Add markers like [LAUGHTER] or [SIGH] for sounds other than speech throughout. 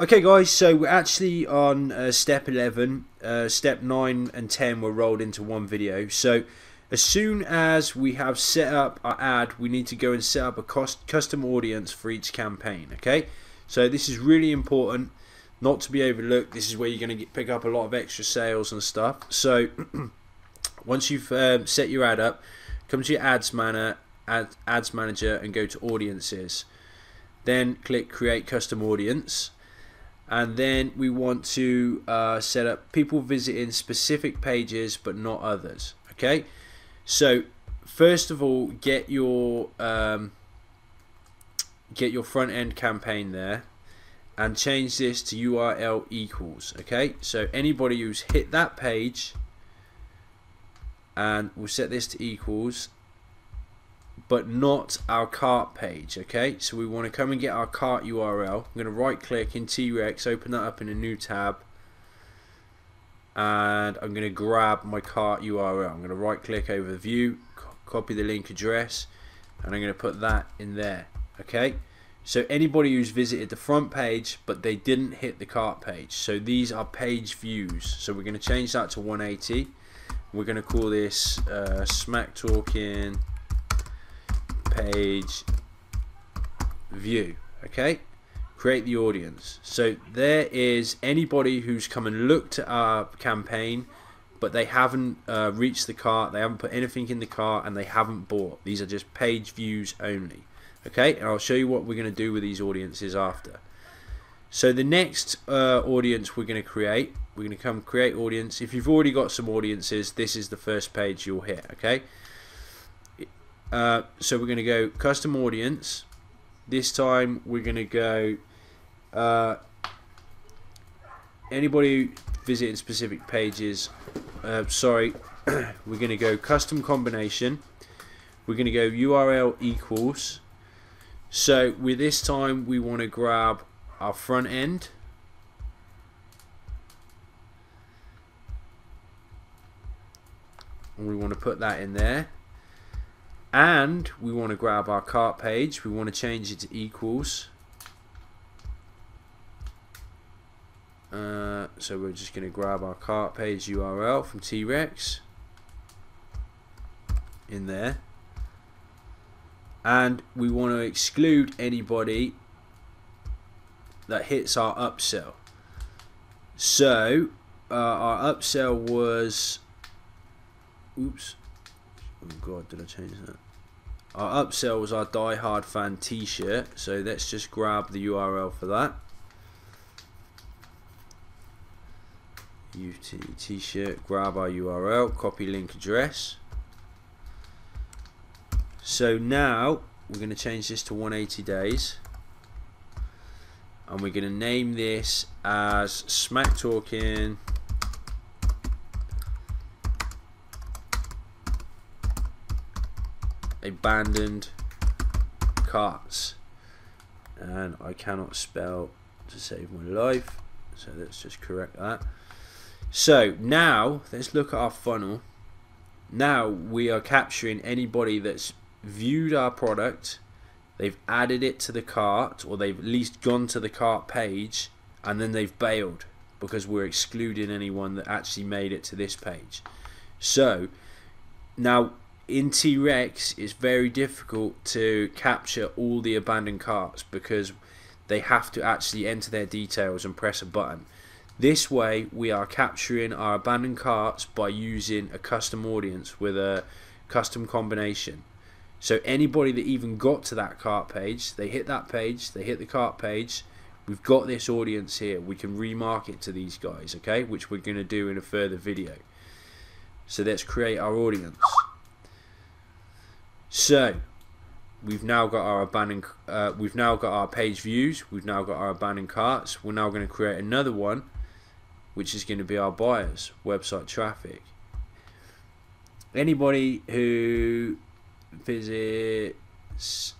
Okay guys, so we're actually on uh, step 11. Uh, step 9 and 10 were rolled into one video. So as soon as we have set up our ad, we need to go and set up a cost custom audience for each campaign. Okay, so this is really important, not to be overlooked. This is where you're going to pick up a lot of extra sales and stuff. So [CLEARS THROAT] once you've uh, set your ad up, come to your ads manager, ad, ads manager, and go to audiences. Then click create custom audience and then we want to uh, set up people visiting specific pages but not others okay? So first of all get your um, get your front end campaign there and change this to URL equals okay? So anybody who's hit that page and we'll set this to equals but not our cart page okay? So we want to come and get our cart URL I'm going to right click in T-Rex open that up in a new tab and I'm going to grab my cart URL I'm going to right click over the view copy the link address and I'm going to put that in there okay? So anybody who's visited the front page but they didn't hit the cart page. So these are page views. So we're going to change that to 180 we're going to call this uh, smack talking page view okay? Create the audience. So there is anybody who's come and looked at our campaign but they haven't uh, reached the cart they haven't put anything in the cart and they haven't bought. These are just page views only okay? And I'll show you what we're going to do with these audiences after. So the next uh, audience we're going to create we're going to come create audience. If you've already got some audiences this is the first page you'll hit okay uh, so we're going to go custom audience. This time we're going to go uh, anybody visiting specific pages. Uh, sorry, [CLEARS THROAT] we're going to go custom combination. We're going to go URL equals. So with this time we want to grab our front end. And we want to put that in there and we want to grab our cart page. We want to change it to equals. Uh, so we're just going to grab our cart page URL from T-Rex in there. And we want to exclude anybody that hits our upsell. So uh, our upsell was oops Oh god, did I change that? Our upsell was our Die Hard fan t-shirt, so let's just grab the URL for that. UT t-shirt, grab our URL, copy link address. So now we're going to change this to 180 days and we're going to name this as Smack Talking abandoned carts. And I cannot spell to save my life. So let's just correct that. So now let's look at our funnel. Now we are capturing anybody that's viewed our product. They've added it to the cart or they've at least gone to the cart page and then they've bailed because we're excluding anyone that actually made it to this page. So now in T-Rex it's very difficult to capture all the abandoned carts because they have to actually enter their details and press a button. This way we are capturing our abandoned carts by using a custom audience with a custom combination. So anybody that even got to that cart page, they hit that page, they hit the cart page, we've got this audience here. We can remarket to these guys, okay? Which we're going to do in a further video. So let's create our audience. So we've now got our abandoned uh, we've now got our page views we've now got our abandoned carts. We're now going to create another one which is going to be our buyers website traffic. Anybody who visits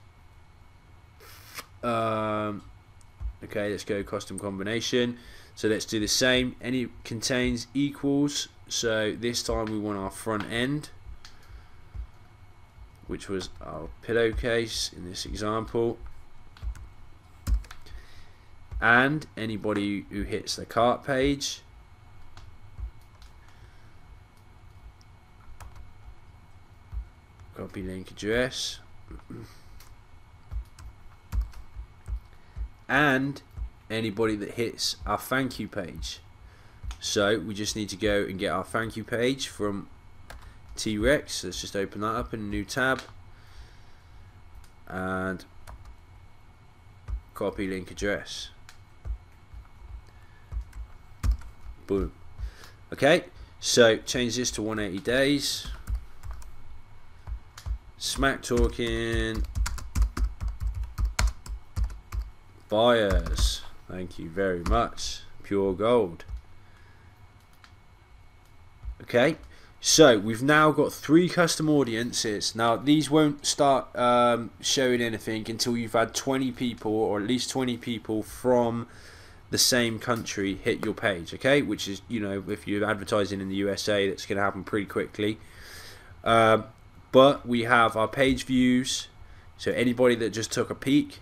um, okay let's go custom combination. So let's do the same. Any contains equals. So this time we want our front end which was our pillowcase in this example. and anybody who hits the cart page copy link address and anybody that hits our thank you page so we just need to go and get our thank you page from T-Rex. Let's just open that up in a new tab. And copy link address. Boom. Okay so change this to 180 days. Smack talking. Buyers. Thank you very much. Pure gold. Okay so we've now got three custom audiences. Now these won't start um, showing anything until you've had 20 people or at least 20 people from the same country hit your page okay? Which is you know if you're advertising in the USA that's going to happen pretty quickly. Um, but we have our page views. So anybody that just took a peek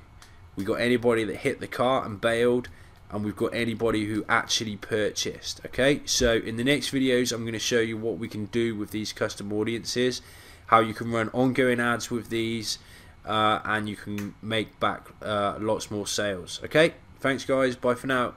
we got anybody that hit the cart and bailed and we've got anybody who actually purchased okay? So in the next videos I'm going to show you what we can do with these custom audiences how you can run ongoing ads with these uh, and you can make back uh, lots more sales okay? Thanks guys. Bye for now